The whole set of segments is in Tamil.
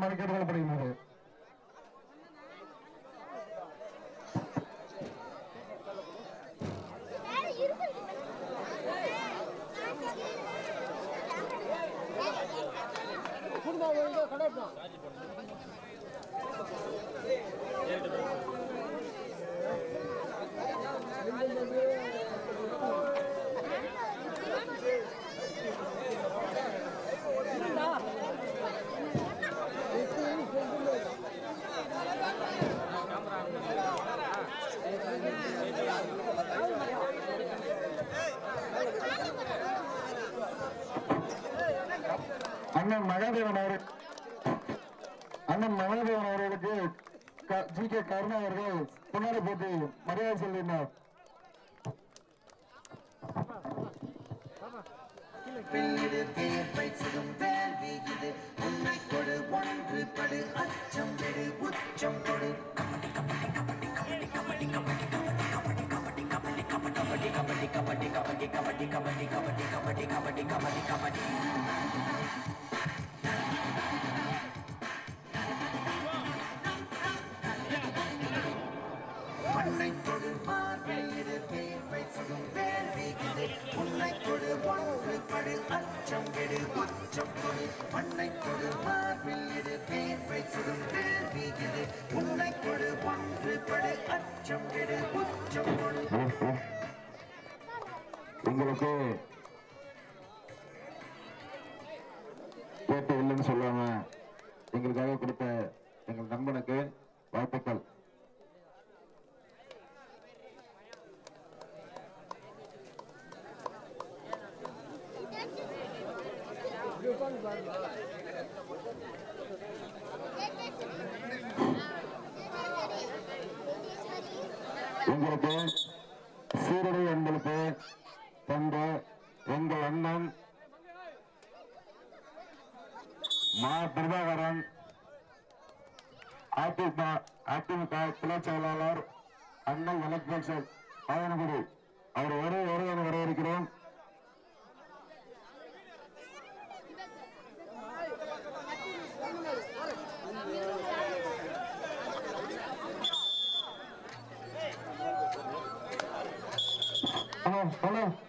கேட்டுக்கொள்ளப்படுகிறது ஜி கருணா அவர்கள் புன்னரை போட்டு மரியாதை கபடி கபடி தீர்ப்பை கபடி வேள்வி இது உன்னை கொடு ஒன்று படு அச்சம் விடு உச்சம் கொடு கபடி பங்கு படு அச்சம் விடு உச்சம் கொடு. மண்ணை கொடு மார்பில் இடு பேர்வை சுடும் கேள்வி இது. உன்னை கொடு பங்கு படு அச்சம் விடு உச்சம் கொடு. உங்களுக்கு கேட்டு இல்லைன்னு சொல்லாம எங்களுக்காக கொடுத்த எங்கள் நண்பனுக்கு வாழ்த்துக்கள். Hello, hello.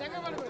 ¡Se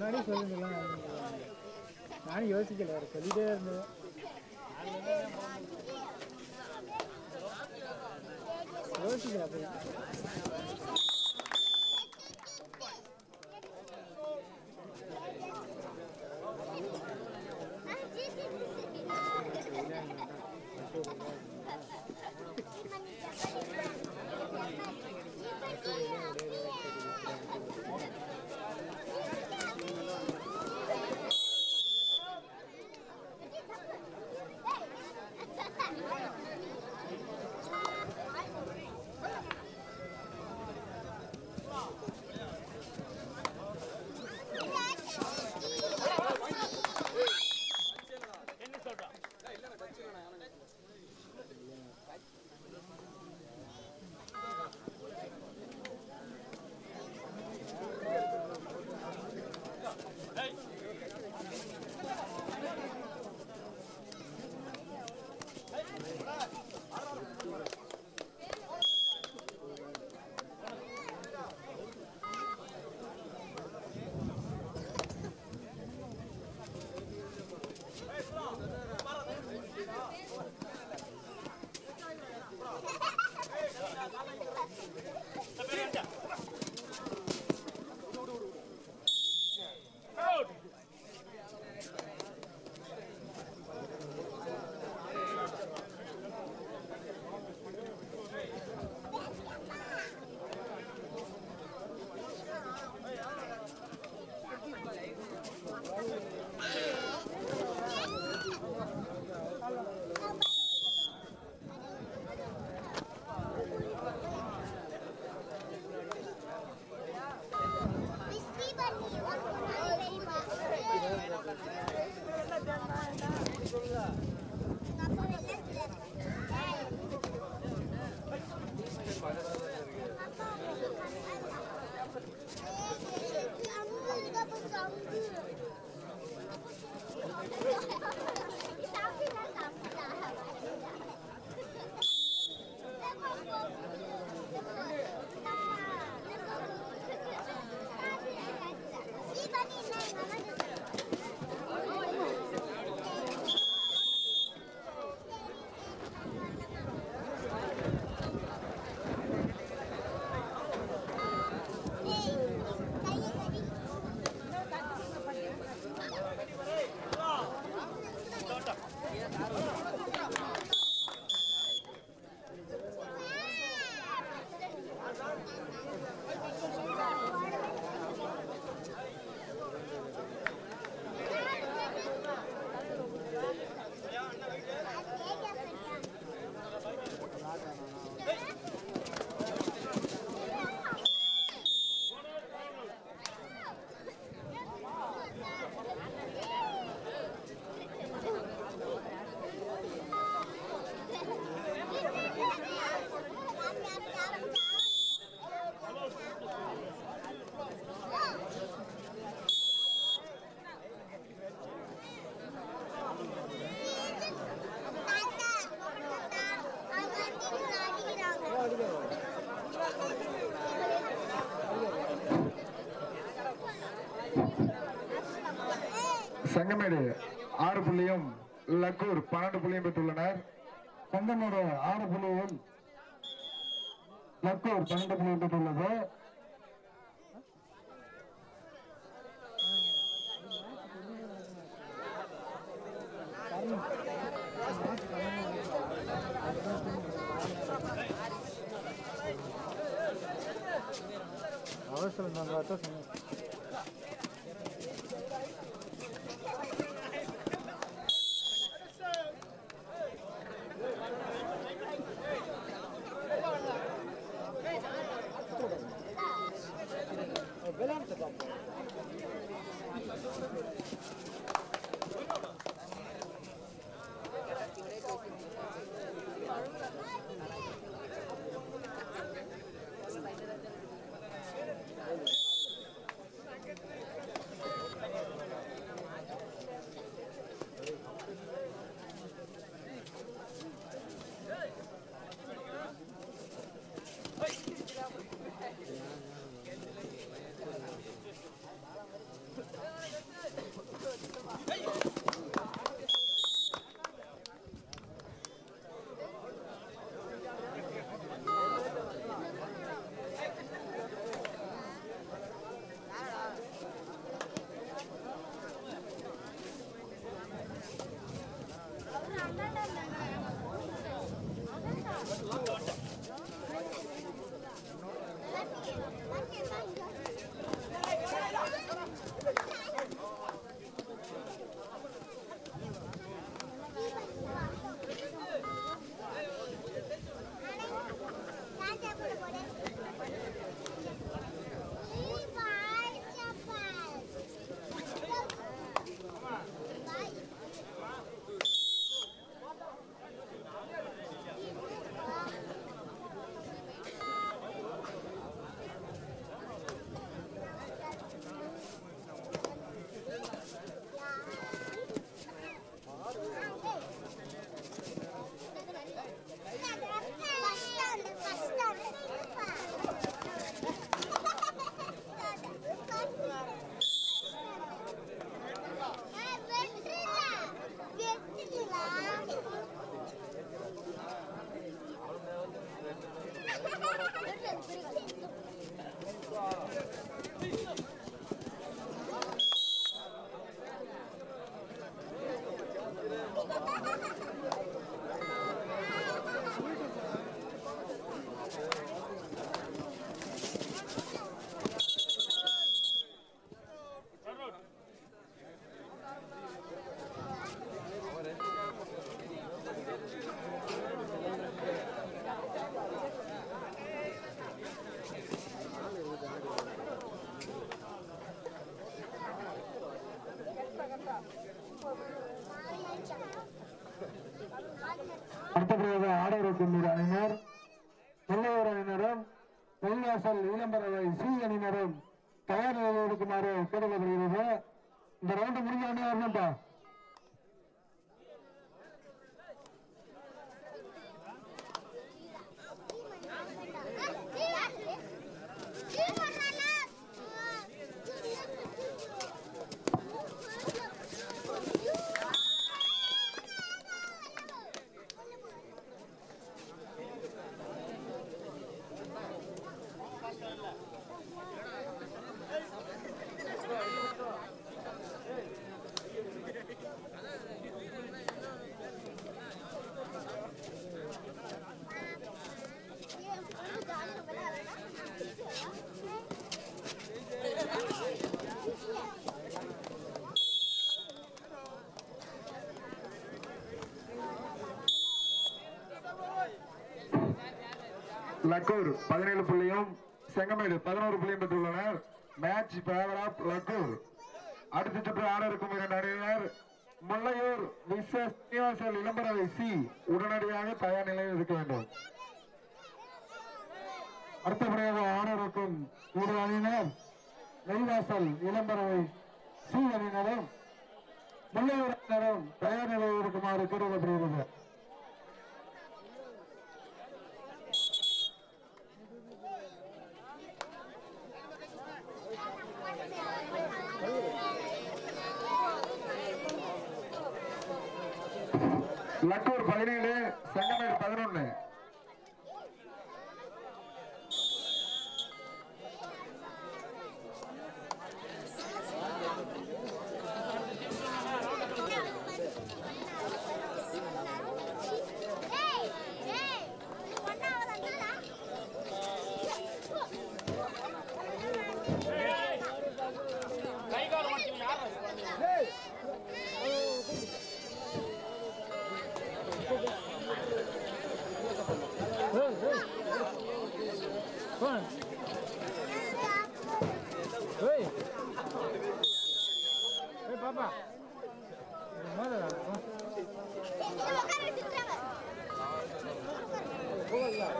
முன்னாடி சொல்லுங்கலாம். நானும் யோசிக்கல வேறு சொல்லிட்டே இருந்தேன். யோசிக்கல அப்படி. சங்கமேடு ஆறு புள்ளியும் லக்கூர் பன்னெண்டு புள்ளியும் பெற்றுள்ளனர். சங்கமேடு ஆறு புள்ளியும் லக்கூர் பன்னெண்டு புள்ளியும் பெற்றுள்ளது. Belem de baba. அடுத்தபடியாக ஆடவர் குன்னூர் அணியினர். வெள்ளையூர் அணியினரும் வெள்ளாசல் இளம்பறவை சி அணியினரும் தயார் நிலையில் இருக்குமாறு கேட்டுக்கொள்ளப்படுகிறது இந்த ரவுண்டு முடிஞ்ச உடனே வரணும்ப்பா. லக்கூர் பதினேழு புள்ளியும் செங்கமேடு பதினோரு புள்ளியும் பெற்றுள்ளனர். Match favour of Lakkur. அடுத்த சுற்று ஆட இருக்கும் இரண்டு அணியினர். முல்லையூர் விசஸ் சீனிவாசல் இளம்பரவை சி உடனடியாக தயார் நிலையில் இருக்க வேண்டும். அடுத்தபடியாக ஆட இருக்கும் இரு அணியினர். நெய்வாசல் இளம்பரவை சி அணியினரும் முல்லையூர் அணியினரும் தயார் நிலையில் இருக்குமாறு கூறப்படுகிறது. லக்கூர் பதினேழு செங்கமேடு பதினொன்று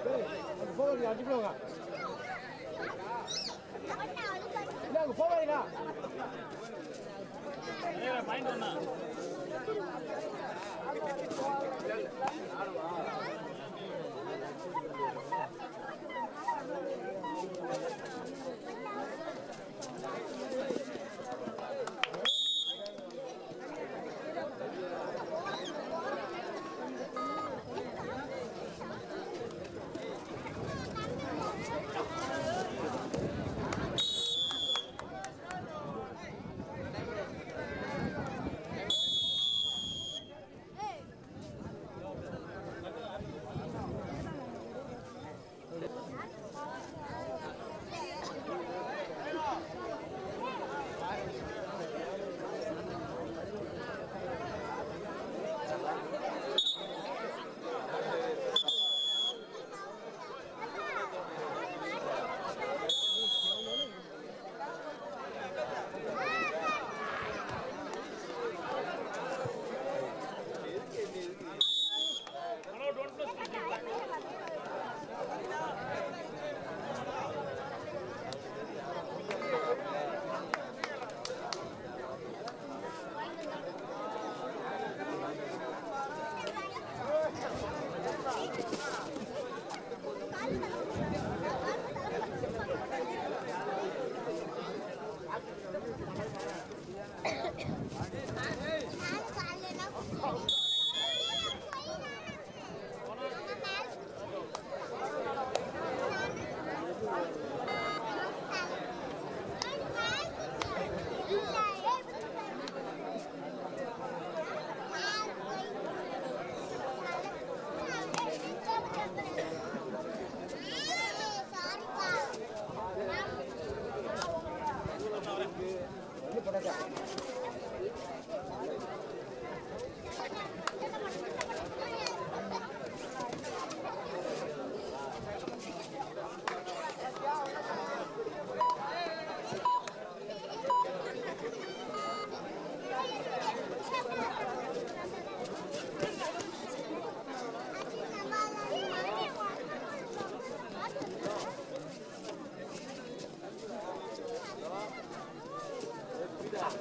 போகலையா ஏய் அது போகலையா அடி போக இல்லை அங்கே போகலையா பாயிண்ட் ஒண்ணா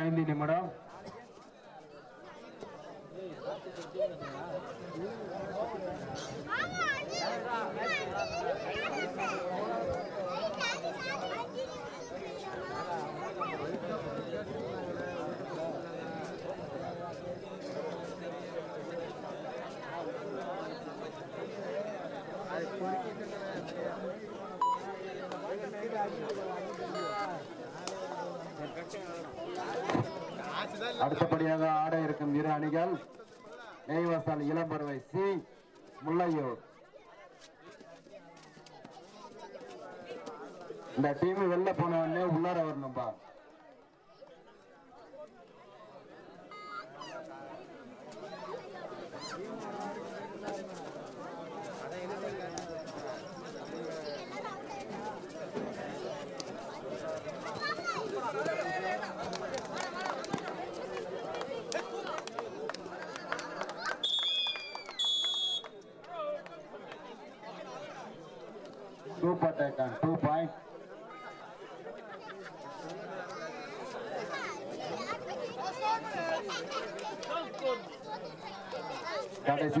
கடைசி ஐந்து நிமிடம் அடுத்தபடியாக ஆட இருக்கும் இரு அணிகள் நெய்வாசல் இளம்பருவை சி முல்லையூர். இந்த டீம் வெளில போன உடனே உள்ளார வரணும்பா சூப்பர் டேக்கன் டூ பாயிண்ட் கடைசி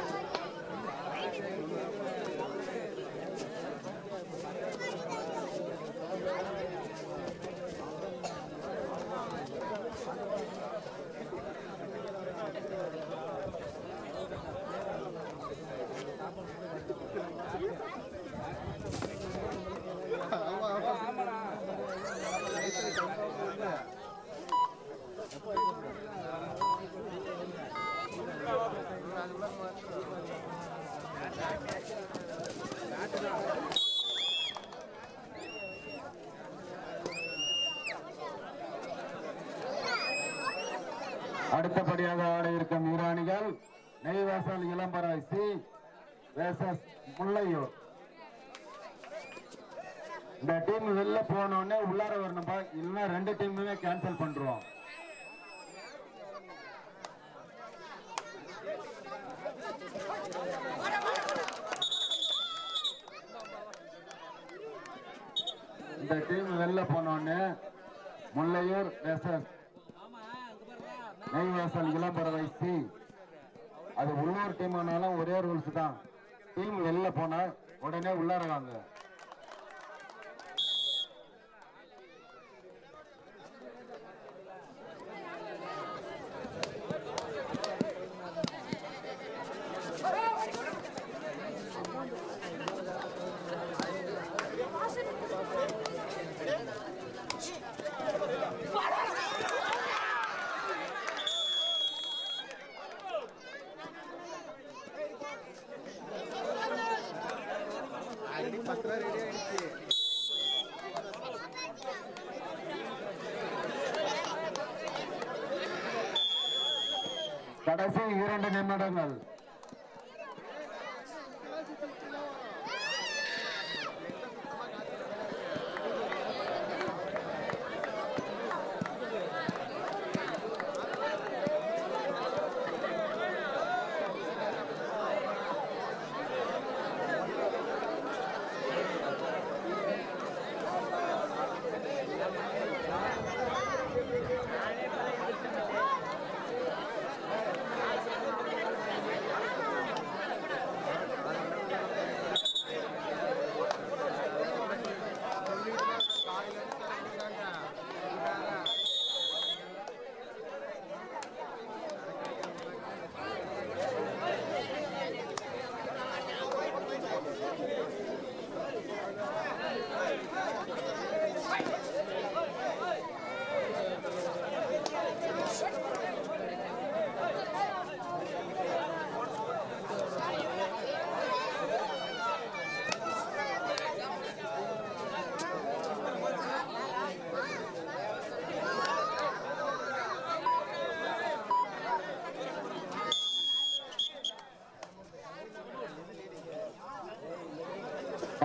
அடுத்தபடியாக ஆட இருக்கும் ஈரானிகள் நெய்வாசல் இளம்பராய் முல்லையூர். இந்த டீம் வெளில போனோடனே உள்ளார வரணும்பா இல்லைன்னா ரெண்டு டீமுமே கேன்சல் பண்றோம் இந்த டீம் வெளில போனோடனே முல்லையூர் வேசஸ் நெய்வாசல் இளம்பரவை சி அது உள்ளூர் டீம் ஆனாலும் ஒரே ரூல்ஸ் தான். டீம் வெளில போனால் உடனே உள்ளார கடைசி இரண்டு நிமிடங்கள்.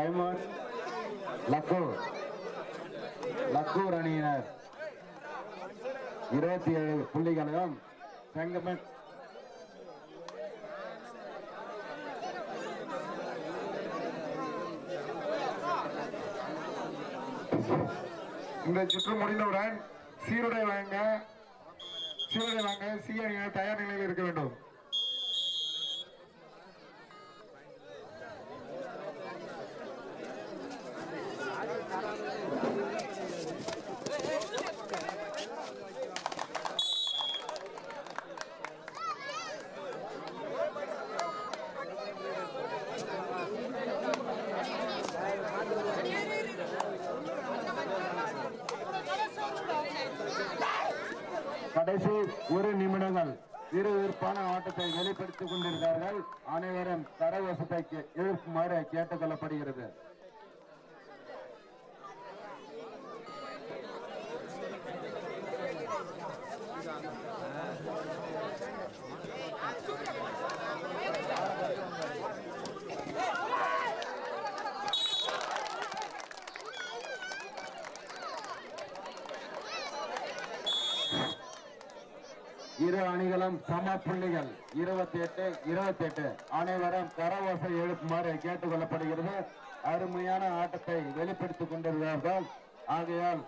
டைமண்ட். லக்கூர். லக்கூர் அணியினர். இருபத்தி ஏழு புள்ளிகளையும் செங்கமன் இந்த சுற்று முடிந்தவுடன் சீருடை வாங்க சீருடை வாங்க சி அணியினர் தயார் நிலையில் இருக்க வேண்டும் கடைசி ஒரு நிமிடங்கள் சிறப்பான ஆட்டத்தை வெளிப்படுத்திக் கொண்டிருக்கிறார்கள் அனைவரும் தரவசத்தை கே- எழுப்புமாறு கேட்டுக் கொள்ளப்படுகிறது. இரு அணிகளும் சம புள்ளிகள். இருபத்தி எட்டு இருபத்தி எட்டு அனைவரும் கரவாசை எழுப்புமாறு கேட்டுக் கொள்ளப்படுகிறது. அருமையான ஆட்டத்தை வெளிப்படுத்திக் கொண்டிருக்கிறார்கள். ஆகையால்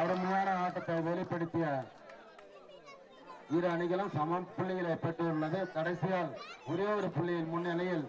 அருமையான ஆட்டத்தை வெளிப்படுத்திய இரு அணிகளும் சம புள்ளிகளை பெற்றுள்ளது. கடைசியால் ஒரே ஒரு புள்ளியின் முன்னிலையில்